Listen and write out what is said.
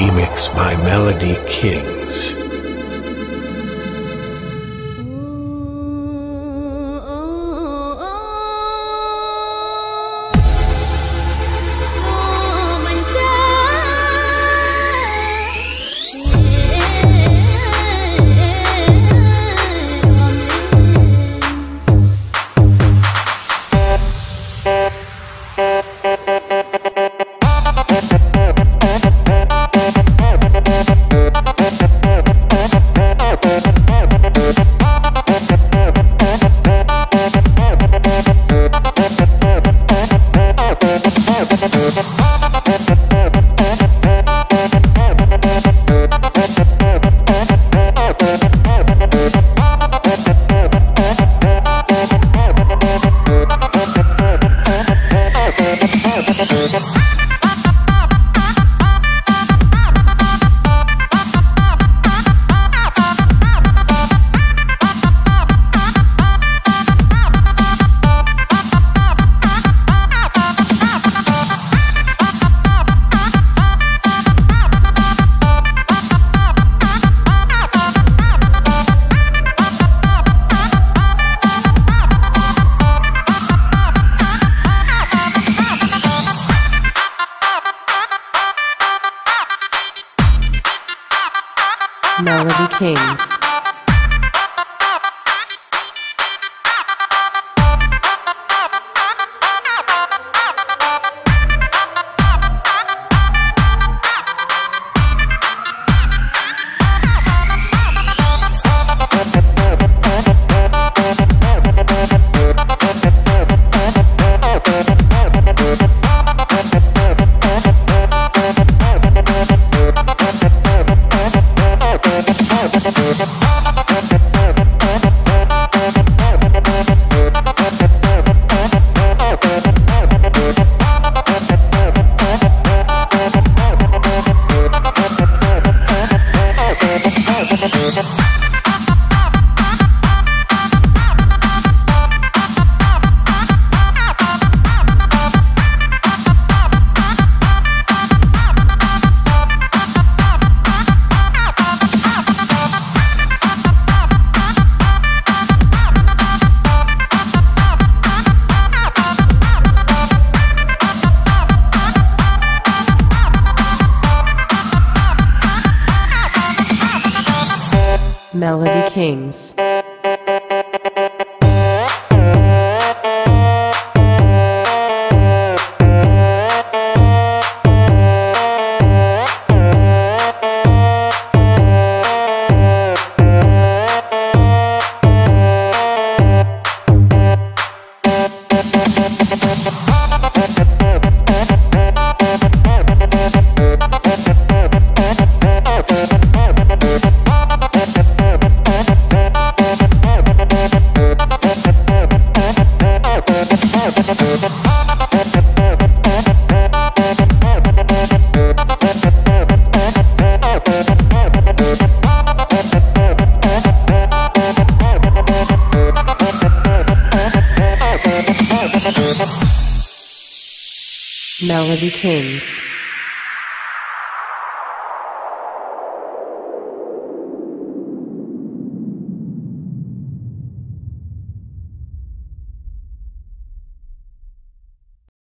remix by Melody Kings. Melody Kings. Melody Kings. Melody Kings.